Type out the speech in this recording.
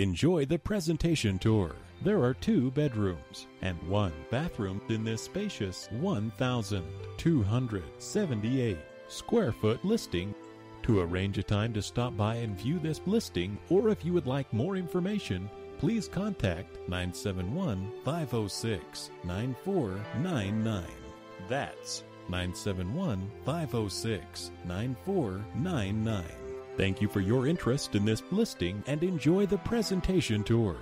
Enjoy the presentation tour. There are two bedrooms and one bathroom in this spacious 1,278 square foot listing. To arrange a time to stop by and view this listing, or if you would like more information, please contact 971 506 9499. That's 971 506 9499. Thank you for your interest in this listing and enjoy the presentation tour.